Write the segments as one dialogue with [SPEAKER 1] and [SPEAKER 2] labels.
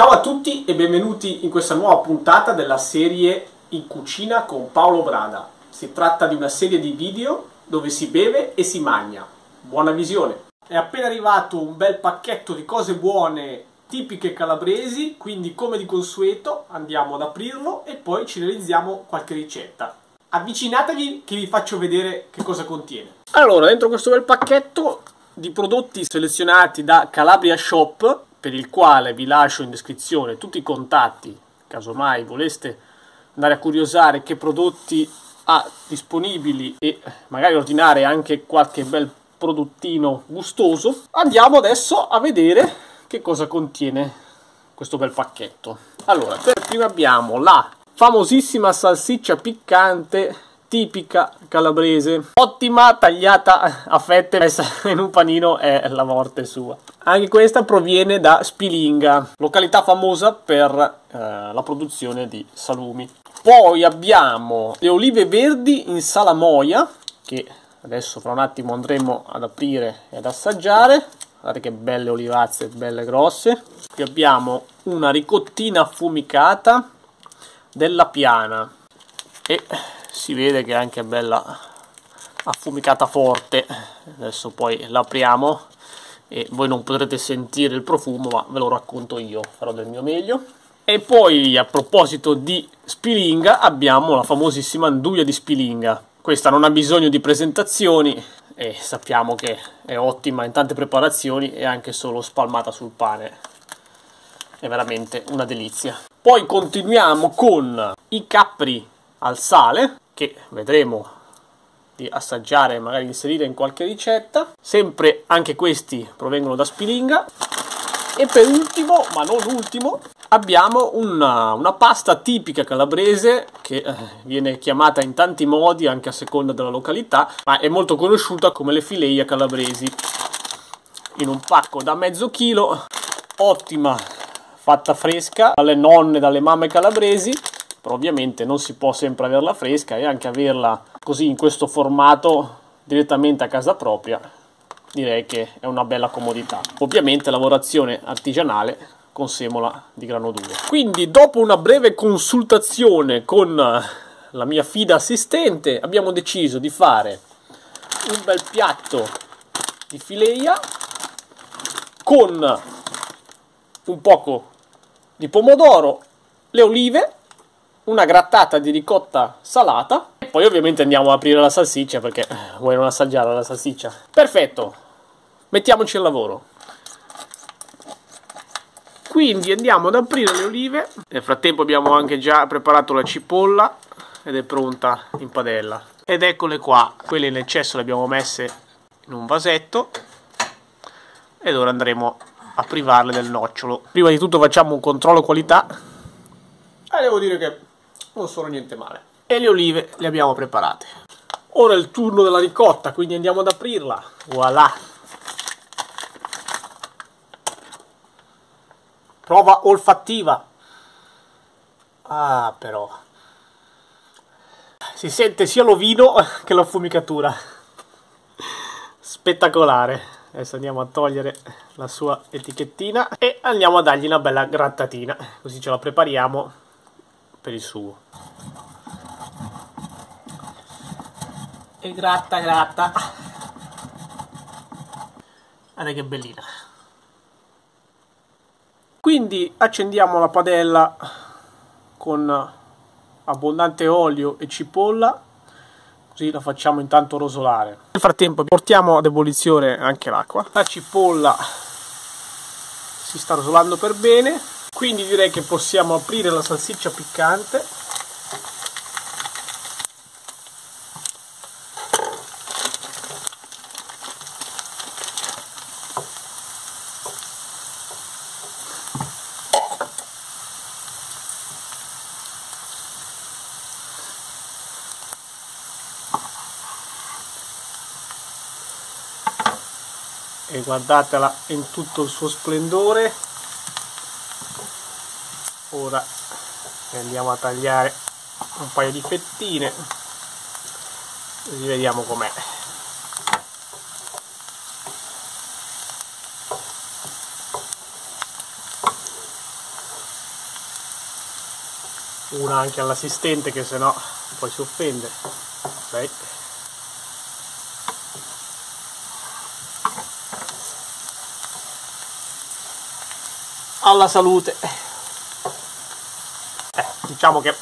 [SPEAKER 1] Ciao a tutti e benvenuti in questa nuova puntata della serie In cucina con Paolo Brada. Si tratta di una serie di video dove si beve e si mangia. Buona visione! È appena arrivato un bel pacchetto di cose buone tipiche calabresi, quindi come di consueto andiamo ad aprirlo e poi ci realizziamo qualche ricetta. Avvicinatevi che vi faccio vedere che cosa contiene. Allora, dentro questo bel pacchetto di prodotti selezionati da Calabria Shop, per il quale vi lascio in descrizione tutti i contatti, caso mai voleste andare a curiosare che prodotti ha disponibili e magari ordinare anche qualche bel prodottino gustoso, andiamo adesso a vedere che cosa contiene questo bel pacchetto. Allora, per prima abbiamo la famosissima salsiccia piccante tipica calabrese, ottima tagliata a fette messa in un panino è la morte sua. Anche questa proviene da Spilinga, località famosa per eh, la produzione di salumi. Poi abbiamo le olive verdi in salamoia, che adesso fra un attimo andremo ad aprire e ad assaggiare. Guardate che belle olivazze, belle grosse. Qui abbiamo una ricottina affumicata della piana e si vede che è anche bella affumicata forte. Adesso poi l'apriamo e voi non potrete sentire il profumo ma ve lo racconto io. Farò del mio meglio. E poi a proposito di spilinga abbiamo la famosissima anduia di spilinga. Questa non ha bisogno di presentazioni e sappiamo che è ottima in tante preparazioni e anche solo spalmata sul pane. È veramente una delizia. Poi continuiamo con i capri al sale che vedremo di assaggiare e magari inserire in qualche ricetta. Sempre anche questi provengono da Spilinga. E per ultimo ma non ultimo abbiamo una, una pasta tipica calabrese che eh, viene chiamata in tanti modi anche a seconda della località ma è molto conosciuta come le fileia calabresi. In un pacco da mezzo chilo ottima fatta fresca dalle nonne dalle mamme calabresi però ovviamente non si può sempre averla fresca e anche averla così in questo formato direttamente a casa propria direi che è una bella comodità. Ovviamente lavorazione artigianale con semola di grano duro. Quindi dopo una breve consultazione con la mia fida assistente abbiamo deciso di fare un bel piatto di fileia con un poco di pomodoro le olive una grattata di ricotta salata. E poi ovviamente andiamo ad aprire la salsiccia perché eh, vuoi non assaggiare la salsiccia? Perfetto. Mettiamoci al lavoro. Quindi andiamo ad aprire le olive. Nel frattempo abbiamo anche già preparato la cipolla ed è pronta in padella. Ed eccole qua. Quelle in eccesso le abbiamo messe in un vasetto. Ed ora andremo a privarle del nocciolo. Prima di tutto facciamo un controllo qualità. E devo dire che non sono niente male. E le olive le abbiamo preparate. Ora è il turno della ricotta, quindi andiamo ad aprirla. Voilà! Prova olfattiva. Ah, però. Si sente sia l'ovino che l'affumicatura. Spettacolare. Adesso andiamo a togliere la sua etichettina e andiamo a dargli una bella grattatina. Così ce la prepariamo per il suo. E gratta gratta. Guarda che bellina. Quindi accendiamo la padella con abbondante olio e cipolla così la facciamo intanto rosolare. Nel frattempo portiamo ad ebollizione anche l'acqua. La cipolla si sta rosolando per bene quindi direi che possiamo aprire la salsiccia piccante. E guardatela in tutto il suo splendore ora. Andiamo a tagliare un paio di fettine. Così vediamo com'è. Una anche all'assistente che sennò poi si offende. Dai. alla salute diciamo che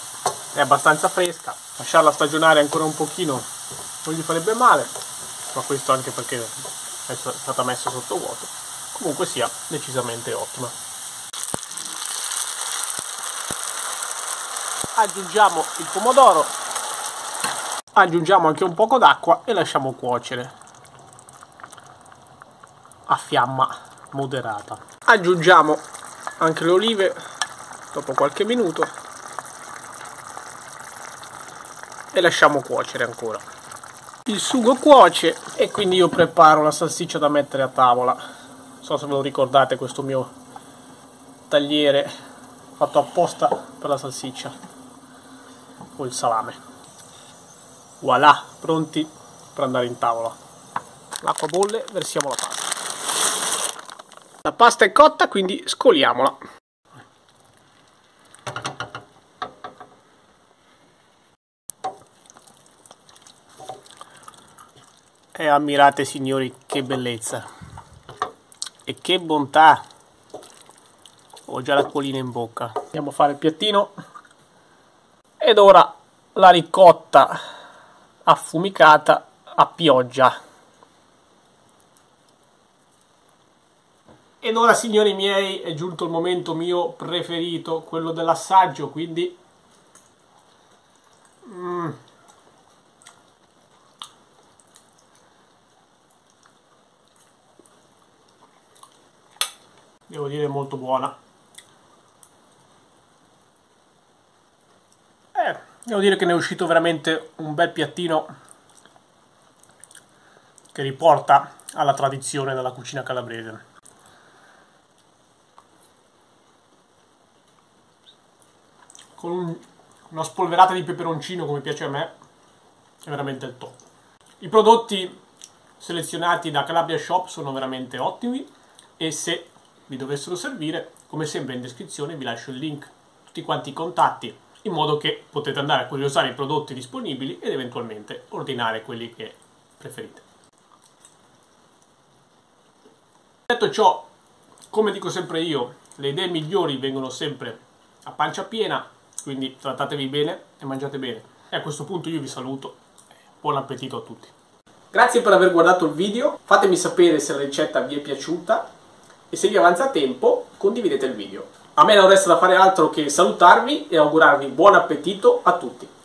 [SPEAKER 1] è abbastanza fresca lasciarla stagionare ancora un pochino non gli farebbe male ma questo anche perché è stata messa sotto vuoto. Comunque sia decisamente ottima. Aggiungiamo il pomodoro aggiungiamo anche un poco d'acqua e lasciamo cuocere a fiamma moderata. Aggiungiamo anche le olive dopo qualche minuto e lasciamo cuocere ancora il sugo cuoce e quindi io preparo la salsiccia da mettere a tavola non so se ve lo ricordate questo mio tagliere fatto apposta per la salsiccia o il salame. Voilà, pronti per andare in tavola. L'acqua bolle, versiamo la pasta. La pasta è cotta, quindi scoliamola. E ammirate signori che bellezza. E che bontà. Ho già l'acquolina in bocca. Andiamo a fare il piattino. Ed ora la ricotta affumicata a pioggia. Ed ora signori miei è giunto il momento mio preferito, quello dell'assaggio, quindi... Devo dire molto buona. Devo dire che ne è uscito veramente un bel piattino che riporta alla tradizione della cucina calabrese. Con un, una spolverata di peperoncino come piace a me, è veramente il top. I prodotti selezionati da Calabria Shop sono veramente ottimi e se vi dovessero servire, come sempre in descrizione vi lascio il link, tutti quanti i contatti in modo che potete andare a curiosare i prodotti disponibili ed eventualmente ordinare quelli che preferite. Detto ciò, come dico sempre io, le idee migliori vengono sempre a pancia piena, quindi trattatevi bene e mangiate bene. E a questo punto io vi saluto. Buon appetito a tutti. Grazie per aver guardato il video, fatemi sapere se la ricetta vi è piaciuta e se vi avanza tempo condividete il video. A me non resta da fare altro che salutarvi e augurarvi buon appetito a tutti.